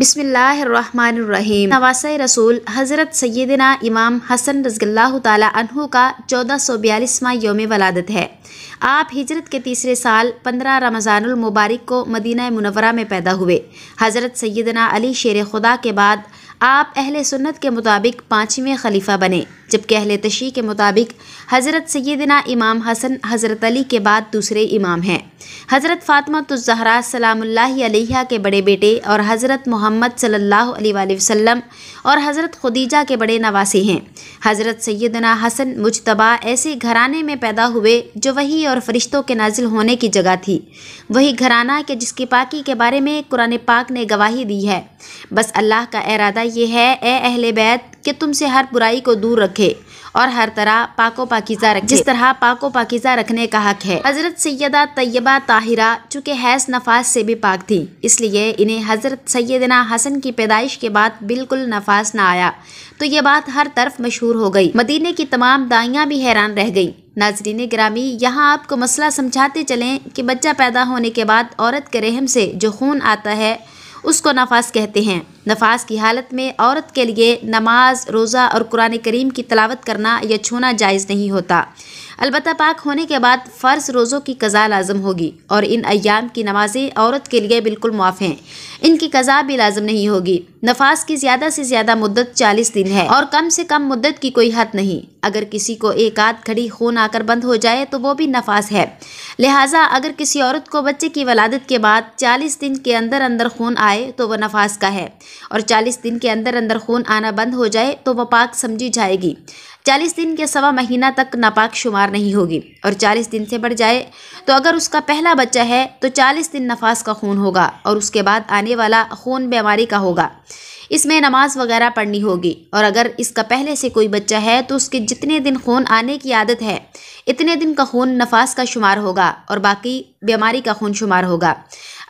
बिस्मिल्लाहिर्रहमानिर्रहीम। नवास रसूल हज़रत सैदना इमाम हसन रज़गल्लाहु ताला अनहु का चौदह सौ बयालीसवां योम वलादत है। आप हिजरत के तीसरे साल पंद्रह रमज़ानुल मुबारक को मदीना मुनवरा में पैदा हुए। हज़रत सैदना अली शेर खुदा के बाद आप अहल सुन्नत के मुताबिक पाँचवें खलीफा बने, जबकि अहल तशी के मुताबिक हज़रत सैदना इमाम हसन, हज़रत अली के बाद दूसरे इमाम हैं। हज़रत फ़ातमतुज़हरा सलामुल्लाह के बड़े बेटे और हज़रत मोहम्मद अलैहि वसल्लम और हज़रत खुदीजा के बड़े नवासे हैं। हज़रत सैदना हसन मुजतबा ऐसे घराने में पैदा हुए, जो वही और फरिश्तों के नाजिल होने की जगह थी। वही घराना के जिसकी पाकी के बारे में कुरान पाक ने गवाही दी है। बस अल्लाह का इरादा ये है, ए अहले बैत, कि तुमसे हर बुराई को दूर रखे और हर तरह पाको पाकिज़ा रखे। जिस तरह पाको पाकिज़ा रखने का हक है। हज़रत सैदा तैयबा ताहिरा चूँकि हैस नफास से भी पाक थी, इसलिए इन्हें हज़रत सैदना हसन की पैदाइश के बाद बिल्कुल नफास ना आया। तो ये बात हर तरफ़ मशहूर हो गई। मदीने की तमाम दाइयाँ भी हैरान रह गई। नाजरीन ग्रामी, यहाँ आपको मसला समझाते चलें कि बच्चा पैदा होने के बाद औरत के रहम से जो खून आता है, उसको नफास कहते हैं। नफास की हालत में औरत के लिए नमाज़, रोज़ा और कुरान करीम की तलावत करना या छूना जायज़ नहीं होता। अलबत् पाक होने के बाद फ़र्ज़ रोज़ों की कज़ा लाजम होगी और इन अयाम की नमाज़ें औरत के लिए बिल्कुल मुआफ़ हैं। इनकी कज़ा भी लाजम नहीं होगी। नफास की ज़्यादा से ज़्यादा मुद्दत चालीस दिन है और कम से कम मुद्दत की कोई हद नहीं। अगर किसी को एक आध खड़ी खून आकर बंद हो जाए तो वो भी नफास है। लिहाजा अगर किसी औरत को बच्चे की वलादत के बाद चालीस दिन के अंदर अंदर खून आए तो वह नफास का है। और चालीस दिन के अंदर अंदर खून आना बंद हो जाए तो वह पाक समझी जाएगी। चालीस दिन के सवा महीना तक नापाक शुमार नहीं होगी और चालीस दिन से बढ़ जाए तो अगर उसका पहला बच्चा है तो चालीस दिन नफास का खून होगा और उसके बाद आने वाला खून बीमारी का होगा। इसमें नमाज़ वगैरह पढ़नी होगी और अगर इसका पहले से कोई बच्चा है तो उसके जितने दिन खून आने की आदत है इतने दिन का खून नफास का शुमार होगा और बाकी बीमारी का खून शुमार होगा।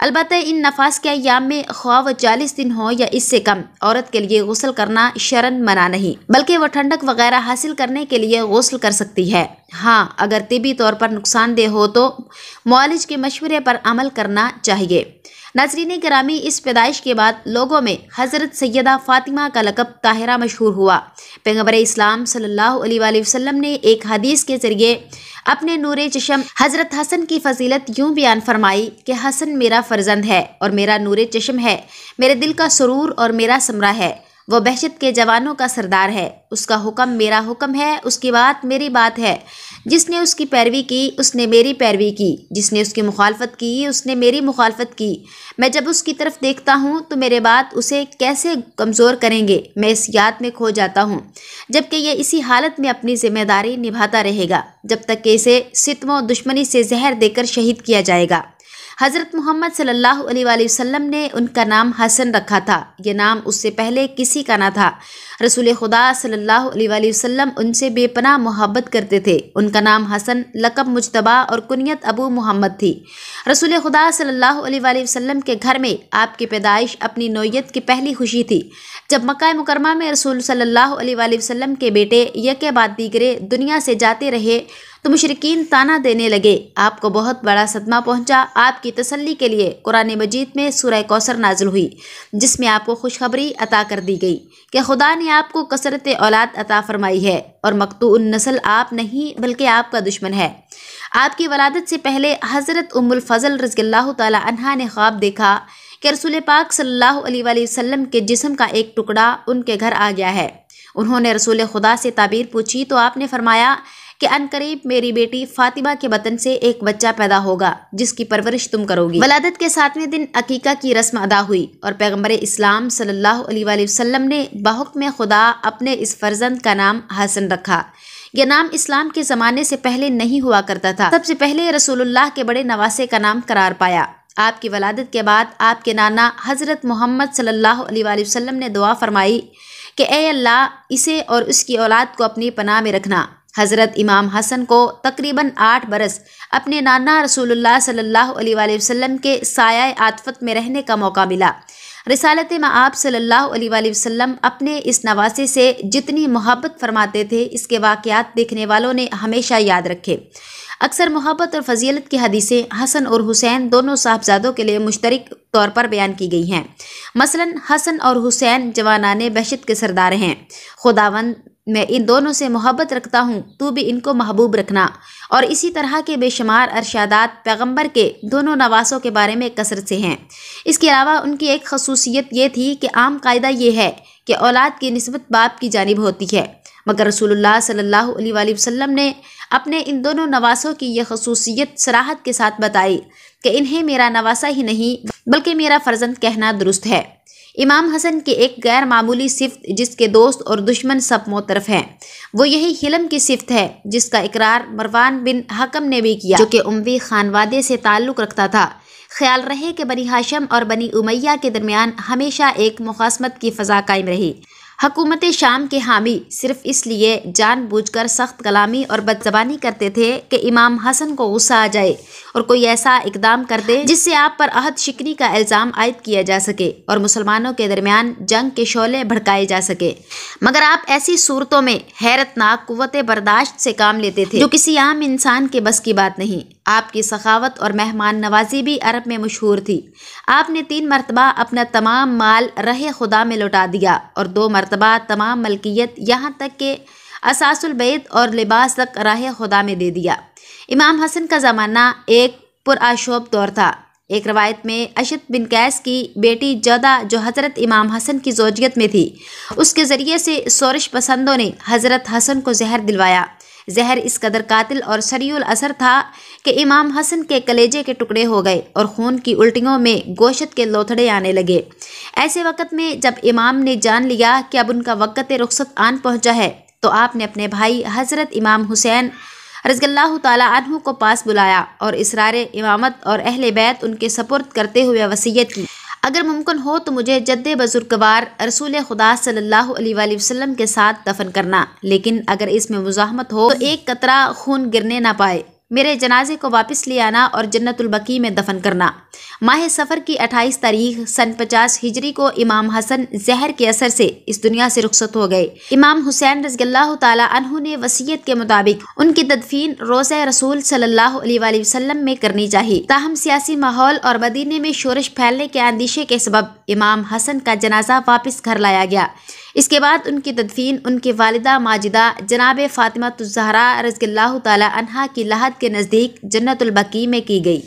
अलबत् इन नफास के अयाम में ख्वा व चालीस दिन हो या इससे कम, औरत के लिए गसल करना शरण मना नहीं, बल्कि वह ठंडक वगैरह हासिल करने के लिए गसल कर सकती है। हाँ अगर तिबी तौर पर नुकसानदेह हो तो मॉलिज के मशवरे पर अमल करना चाहिए। नाजरीन ग्रामी इस पैदाइश के बाद लोगों में हज़रत सैदा फ़ातिमा का लकब ताहिरा मशहूर हुआ। पैगंबर इस्लाम अलैहि वसल्लम ने एक हदीस के ज़रिए अपने नूर चश्म हज़रत हसन की फजीलत यूँ बयान फरमाई कि, हसन मेरा फ़र्जंद है और मेरा नूर चश्म है। मेरे दिल का सुरूर और मेरा समरा है। वह बहशत के जवानों का सरदार है। उसका हुक्म मेरा हुक्म है, उसकी बात मेरी बात है। जिसने उसकी पैरवी की, उसने मेरी पैरवी की। जिसने उसकी मुखालफत की, उसने मेरी मुखालफत की। मैं जब उसकी तरफ़ देखता हूँ तो मेरे बात उसे कैसे कमज़ोर करेंगे? मैं इस याद में खो जाता हूँ, जबकि ये इसी हालत में अपनी ज़िम्मेदारी निभाता रहेगा, जब तक कि इसे सितमों दुश्मनी से जहर देकर शहीद किया जाएगा। हज़रत मोहम्मद सल्लल्लाहु अलैहि वसल्लम ने उनका नाम हसन रखा था। यह नाम उससे पहले किसी का ना था। रसूल खुदा सल्लल्लाहु अलैहि वसल्लम उनसे बेपनाह मोहब्बत करते थे। उनका नाम हसन, लकब मुशतबा और कुनियत अबू मोहम्मद थी। रसूल खुदा सल्लल्लाहु अलैहि वसल्लम के घर में आपकी पैदाइश अपनी नोयत की पहली खुशी थी। जब मक्का मुकरमा में रसूल अलैहि वसल्लम के बेटे यके बाद दीगरे दुनिया से जाते रहे तो मुशरकिन ताना देने लगे। आपको बहुत बड़ा सदमा पहुँचा। आपकी तसल्ली के लिए कुरान मजीद में सूरह कौसर नाजिल हुई, जिसमें आपको खुशखबरी अता कर दी गई कि खुदा ने आपको कसरत औलाद अता फरमाई है और मकतू नस्ल आप नहीं, बल्कि आपका दुश्मन है। आपकी वलादत से पहले हज़रत उम्मुल फ़ज़ल रज़ी तहा ने ख्वाब देखा कि रसूल पाक अलैहि वसल्लम के जिस्म का एक टुकड़ा उनके घर आ गया है। उन्होंने रसूल खुदा से ताबीर पूछी तो आपने फरमाया कि अनकरीब मेरी बेटी फातिमा के बतन से एक बच्चा पैदा होगा, जिसकी परवरिश तुम करोगी। वलादत के सातवें दिन अकीका की रस्म अदा हुई और पैगंबर इस्लाम सल्लल्लाहु अलैहि वसल्लम ने में खुदा अपने इस फर्जंद का नाम हसन रखा। यह नाम इस्लाम के ज़माने से पहले नहीं हुआ करता था। सबसे पहले रसूलुल्लाह के बड़े नवासे का नाम करार पाया। आपकी वलादत के बाद आपके नाना हज़रत मोहम्मद सल्लल्लाहु अलैहि वसल्लम ने दुआ फरमाई कि, ए अल्लाह, इसे और उसकी औलाद को अपनी पनाह में रखना। हज़रत इमाम हसन को तकरीबन आठ बरस अपने नाना रसूलुल्लाह सल्लल्लाहु अलैहि वसल्लम के साया आतफत में रहने का मौका मिला। रिसालत में आप सल्लल्लाहु अलैहि वसल्लम अपने इस नवासे से जितनी मोहब्बत फरमाते थे, इसके वाक़ात देखने वालों ने हमेशा याद रखे। अक्सर मोहब्बत और फजीलत की हदीसें हसन और हुसैन दोनों साहबजादों के लिए मुश्तरक तौर पर बयान की गई हैं। मसलन हसन और हुसैन जवानान बहशत के सरदार हैं। खुदावंद मैं इन दोनों से मोहब्बत रखता हूँ, तू भी इनको महबूब रखना। और इसी तरह के बेशुमार अरशादात पैगंबर के दोनों नवासों के बारे में कसरत से हैं। इसके अलावा उनकी एक खसूसियत ये थी कि आम कायदा ये है कि औलाद की नस्बत बाप की जानब होती है। मगर रसूलुल्लाह सल्लल्लाहु अलैहि वसल्लम ने अपने इन दोनों नवासों की यह खसूसियत सराहत के साथ बताई कि इन्हें मेरा नवासा ही नहीं, बल्कि मेरा फ़र्जंद कहना दुरुस्त है। इमाम हसन की एक गैर मामूली सिफ्त जिसके दोस्त और दुश्मन सब मोतरफ हैं। वो यही हिलम की सिफ्त है, जिसका इकरार मरवान बिन हकम ने भी किया। जो कि उमवी खानवादे से ताल्लुक़ रखता था। ख्याल रहे कि बनी हाशम और बनी उमैया के दरमियान हमेशा एक मुखासमत की फ़जा कायम रही। हकूमत शाम के हामी सिर्फ़ इसलिए जानबूझकर सख्त कलामी और बदजबानी करते थे कि इमाम हसन को गुस्सा आ जाए और कोई ऐसा इकदाम कर दे जिससे आप पर अहद शिकनी का इल्ज़ाम आयद किया जा सके और मुसलमानों के दरमियान जंग के शोले भड़काए जा सके। मगर आप ऐसी सूरतों में हैरतनाक कुत बर्दाश्त से काम लेते थे जो किसी आम इंसान के बस की बात नहीं। आपकी सखावत और मेहमान नवाजी भी अरब में मशहूर थी। आपने तीन मरतबा अपना तमाम माल रहे खुदा में लौटा दिया और दो मरतबा तमाम मलकियत यहाँ तक के असासुलबैत और लिबास तक राह खुदा में दे दिया। इमाम हसन का ज़माना एक पुराशोब दौर था। एक रवायत में अशद बिन कैस की बेटी जदा जो हज़रत इमाम हसन की जोजियत में थी, उसके ज़रिए से सोरश पसंदों ने हज़रत हसन को जहर दिलवाया। जहर इस कदर कातिल और सरील असर था कि इमाम हसन के कलेजे के टुकड़े हो गए और खून की उल्टियों में गोशत के लोथड़े आने लगे। ऐसे वक्त में जब इमाम ने जान लिया कि अब उनका वक़्त रुख्सत आन पहुँचा है तो आपने अपने भाई हज़रत इमाम हुसैन रजगल्ला तु को पास बुलाया और इसरार इमामत और अहल बैत उनके सपुर्द करते हुए वसीयत की। अगर मुमकिन हो तो मुझे जद्द बजुर्गवार रसूल खुदा सल्लल्लाहु अलैहि वसल्लम के साथ दफन करना। लेकिन अगर इसमें मुजाहमत हो तो एक कतरा खून गिरने ना पाए। मेरे जनाजे को वापस ले आना और जन्नतुलबकी में दफन करना। माह सफ़र की 28 तारीख सन 50 हिजरी को इमाम हसन जहर के असर से इस दुनिया से रुखसत हो गए। इमाम हुसैन रजगल्ला तु ने वसीयत के मुताबिक उनकी तदफीन रोज़ रसूल सल्लल्लाहु अलैहि वसल्लम में करनी चाहिए। ताहम सियासी माहौल और मदीने में शोरश फैलने के अंदेशे के सबब इमाम हसन का जनाजा वापस घर लाया गया। इसके बाद उनकी तदफीन उनके वालदा माजिदा जनाब फ़ातिमा तुज़हरा रज़ल्ला तहा की लाहत के नज़दीक जन्नतलबकी में की गई।